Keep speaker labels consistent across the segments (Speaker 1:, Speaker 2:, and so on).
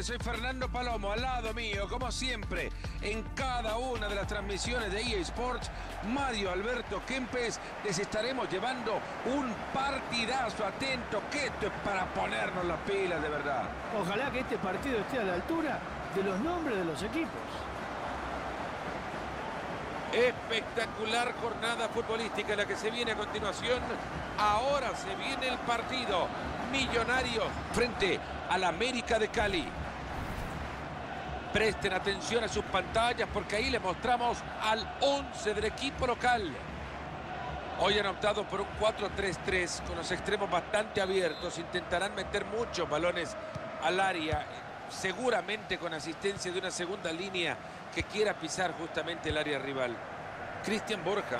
Speaker 1: tardes, soy Fernando Palomo, al lado mío, como siempre, en cada una de las transmisiones de EA Sports, Mario Alberto Kempes, les estaremos llevando un partidazo atento, que esto es para ponernos las pilas de verdad.
Speaker 2: Ojalá que este partido esté a la altura de los nombres de los equipos.
Speaker 1: Espectacular jornada futbolística la que se viene a continuación. Ahora se viene el partido millonario frente al América de Cali. Presten atención a sus pantallas porque ahí le mostramos al 11 del equipo local. Hoy han optado por un 4-3-3 con los extremos bastante abiertos. Intentarán meter muchos balones al área, seguramente con asistencia de una segunda línea que quiera pisar justamente el área rival. Cristian Borja.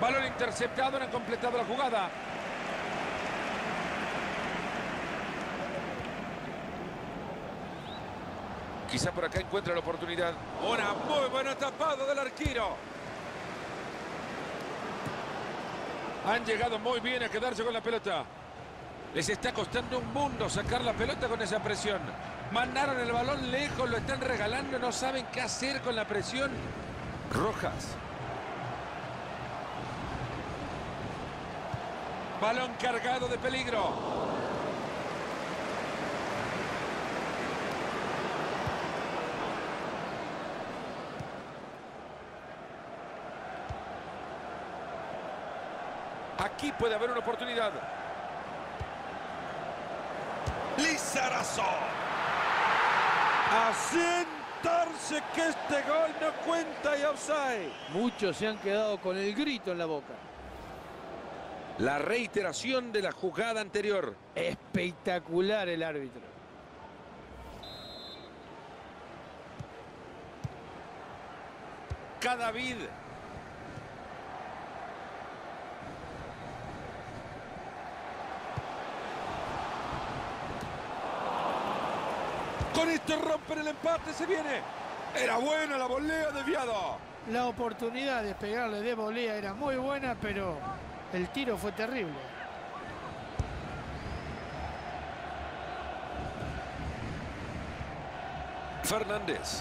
Speaker 1: Balón interceptado, no han completado la jugada. Quizá por acá encuentra la oportunidad. Una muy buena tapada del arquero. Han llegado muy bien a quedarse con la pelota. Les está costando un mundo sacar la pelota con esa presión. Mandaron el balón lejos, lo están regalando, no saben qué hacer con la presión. Rojas. Balón cargado de peligro. Aquí puede haber una oportunidad. Lizarazo. A sentarse que este gol no cuenta y offside.
Speaker 2: Muchos se han quedado con el grito en la boca.
Speaker 1: La reiteración de la jugada anterior.
Speaker 2: Espectacular el árbitro.
Speaker 1: Cadavid. Con esto rompen el empate, se viene. Era buena la volea desviado.
Speaker 2: La oportunidad de pegarle de volea era muy buena, pero el tiro fue terrible.
Speaker 1: Fernández.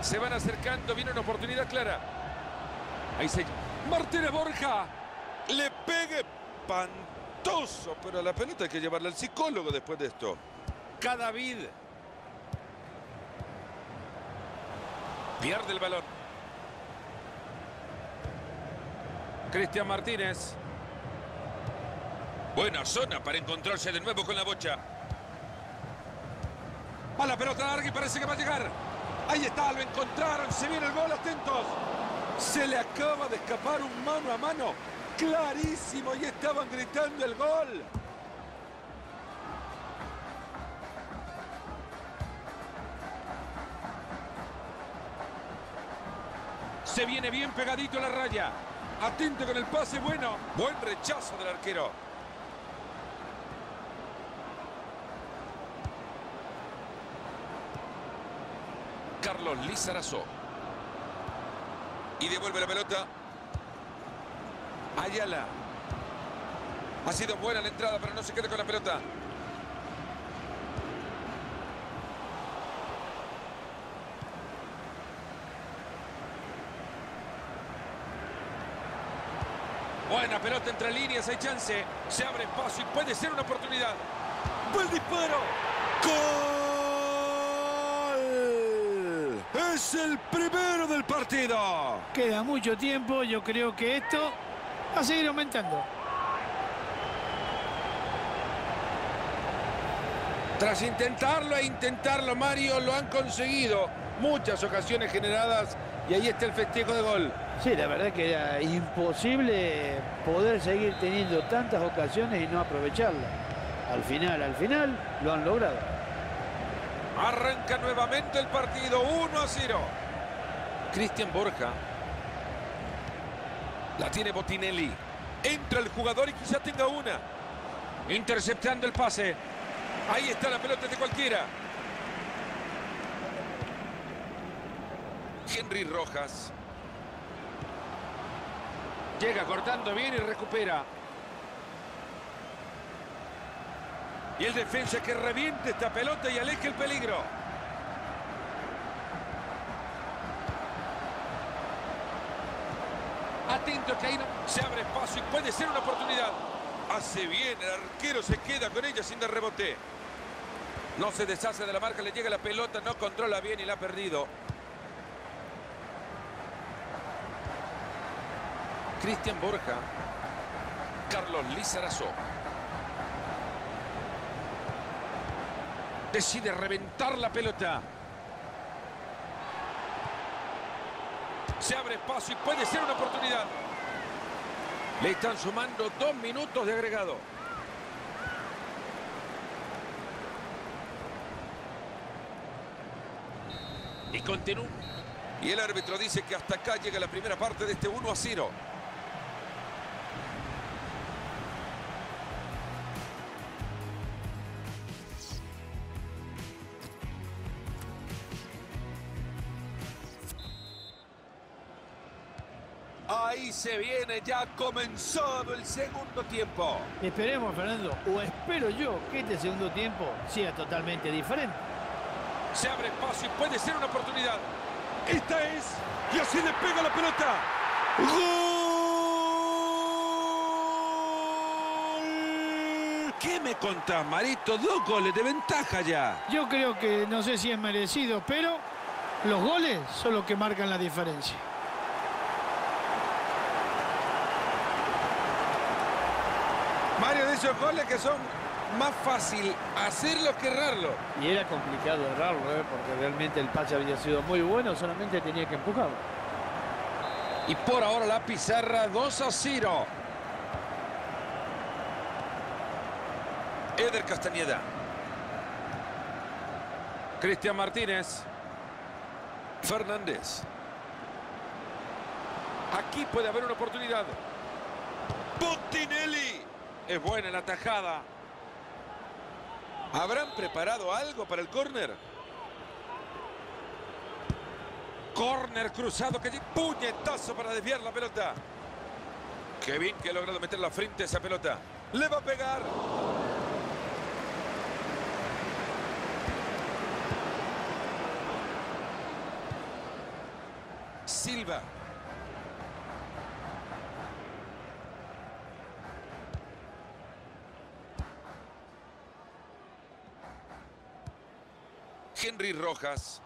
Speaker 1: Se van acercando, viene una oportunidad clara. Ahí se... Martínez Borja. Le pegue pero la pelota hay que llevarla al psicólogo después de esto. Cadavid. Pierde el balón. Cristian Martínez. Buena zona para encontrarse de nuevo con la bocha. Va la pelota larga y parece que va a llegar. Ahí está, lo encontraron. Se viene el gol, atentos. Se le acaba de escapar un mano a mano. Clarísimo. Y estaban gritando el gol. Se viene bien pegadito a la raya. Atento con el pase, bueno. Buen rechazo del arquero. Carlos Lizarazo. Y devuelve la pelota. Ayala. Ha sido buena la entrada, pero no se queda con la pelota. Buena pelota entre líneas, hay chance. Se abre espacio y puede ser una oportunidad. ¡Buen disparo! ¡Gol! Es el primero del partido.
Speaker 2: Queda mucho tiempo, yo creo que esto va a seguir aumentando.
Speaker 1: Tras intentarlo e intentarlo, Mario, lo han conseguido. Muchas ocasiones generadas y ahí está el festejo de gol.
Speaker 2: Sí, la verdad que era imposible poder seguir teniendo tantas ocasiones y no aprovecharlas. Al final, al final, lo han logrado.
Speaker 1: Arranca nuevamente el partido, 1 a 0. Cristian Borja. La tiene Botinelli. Entra el jugador y quizá tenga una. Interceptando el pase. Ahí está la pelota de cualquiera. Henry Rojas. Llega cortando bien y recupera. Y el defensa que reviente esta pelota y aleje el peligro. Atento no... se abre espacio y puede ser una oportunidad. Hace bien, el arquero se queda con ella sin dar rebote. No se deshace de la marca, le llega la pelota, no controla bien y la ha perdido. Cristian Borja. Carlos Lizarazo. Decide reventar la pelota. Se abre espacio y puede ser una oportunidad. Le están sumando dos minutos de agregado. Y continúa. Y el árbitro dice que hasta acá llega la primera parte de este 1 a 0. Ahí se viene, ya ha comenzado el segundo tiempo.
Speaker 2: Esperemos, Fernando, o espero yo que este segundo tiempo sea totalmente diferente.
Speaker 1: Se abre espacio y puede ser una oportunidad. Esta es. Y así le pega la pelota. ¡Gol! ¿Qué me contás, Marito? Dos goles de ventaja ya.
Speaker 2: Yo creo que no sé si es merecido, pero los goles son los que marcan la diferencia.
Speaker 1: Mario de esos goles que son más fácil hacerlo que errarlo.
Speaker 2: Y era complicado errarlo, ¿eh? porque realmente el pase había sido muy bueno, solamente tenía que empujarlo.
Speaker 1: Y por ahora la pizarra 2 a 0. Eder Castañeda. Cristian Martínez. Fernández. Aquí puede haber una oportunidad. Bottinelli. Es buena la tajada. ¿Habrán preparado algo para el córner? Córner cruzado que puñetazo para desviar la pelota. Qué bien que ha logrado meter la frente a esa pelota. Le va a pegar. Silva. Henry Rojas.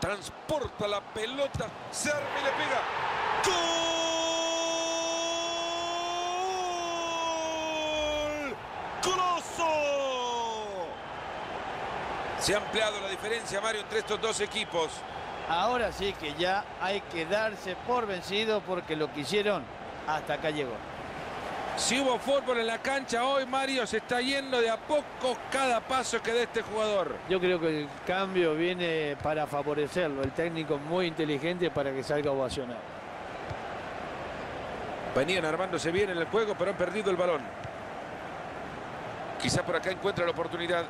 Speaker 1: Transporta la pelota. Se arma y le pega. ¡Gol! ¡Coloso! Se ha ampliado la diferencia, Mario, entre estos dos equipos.
Speaker 2: Ahora sí que ya hay que darse por vencido porque lo que hicieron hasta acá llegó.
Speaker 1: Si hubo fútbol en la cancha hoy, Mario, se está yendo de a poco cada paso que da este jugador.
Speaker 2: Yo creo que el cambio viene para favorecerlo. El técnico muy inteligente para que salga ovacionado.
Speaker 1: Venían armándose bien en el juego, pero han perdido el balón. Quizá por acá encuentra la oportunidad.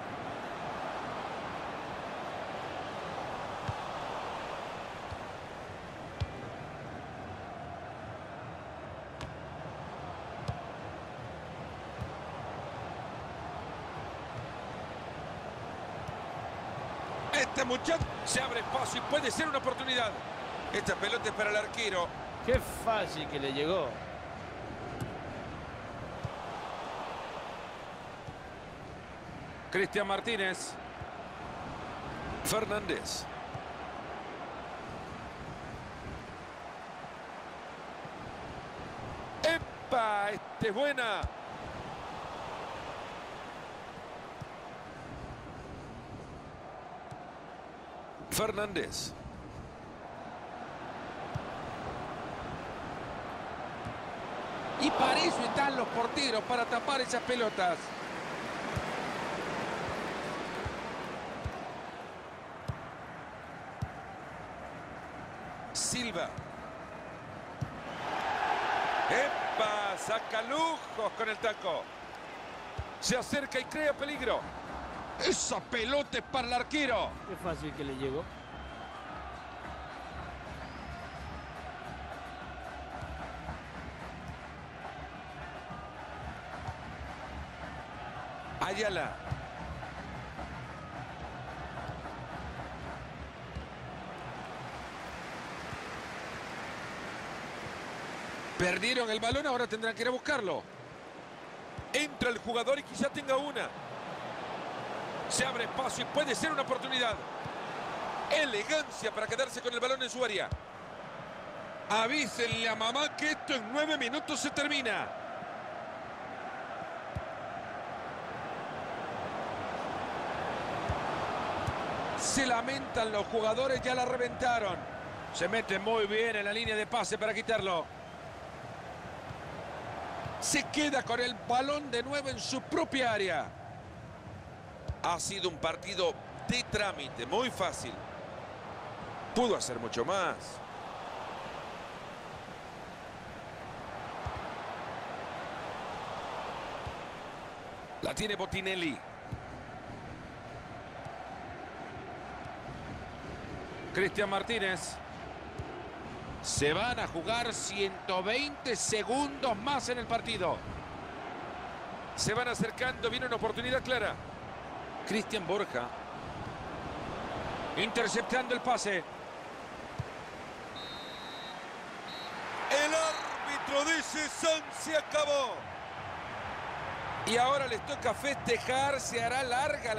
Speaker 1: Este muchacho se abre espacio y puede ser una oportunidad. Esta pelota es para el arquero.
Speaker 2: Qué fácil que le llegó.
Speaker 1: Cristian Martínez. Fernández. ¡Epa! Este es buena. Fernández. Y para eso están los porteros, para tapar esas pelotas. Silva. ¡Epa! Saca lujos con el taco. Se acerca y crea peligro. Esa pelota es para el arquero.
Speaker 2: Qué fácil que le llegó.
Speaker 1: Ayala. Perdieron el balón, ahora tendrán que ir a buscarlo. Entra el jugador y quizá tenga una. Se abre espacio y puede ser una oportunidad. Elegancia para quedarse con el balón en su área. Avísenle a mamá que esto en nueve minutos se termina. Se lamentan los jugadores, ya la reventaron. Se mete muy bien en la línea de pase para quitarlo. Se queda con el balón de nuevo en su propia área. Ha sido un partido de trámite, muy fácil. Pudo hacer mucho más. La tiene Botinelli. Cristian Martínez. Se van a jugar 120 segundos más en el partido. Se van acercando, viene una oportunidad clara. Cristian Borja. Interceptando el pase. El árbitro dice, San se acabó. Y ahora les toca festejar, se hará larga la...